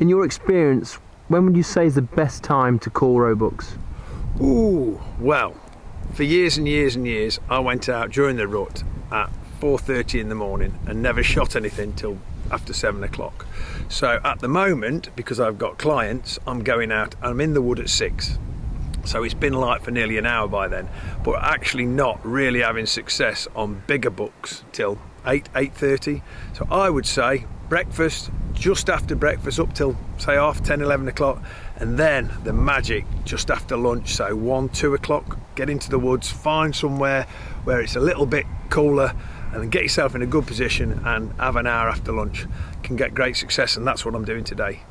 In your experience, when would you say is the best time to call roebucks? Ooh, well, for years and years and years, I went out during the rut at 4.30 in the morning and never shot anything till after seven o'clock. So at the moment, because I've got clients, I'm going out, I'm in the wood at six. So it's been light for nearly an hour by then, but actually not really having success on bigger bucks till 8, 8.30. So I would say breakfast, just after breakfast up till say half 10, 11 o'clock, and then the magic just after lunch, so one, two o'clock, get into the woods, find somewhere where it's a little bit cooler and then get yourself in a good position and have an hour after lunch. Can get great success and that's what I'm doing today.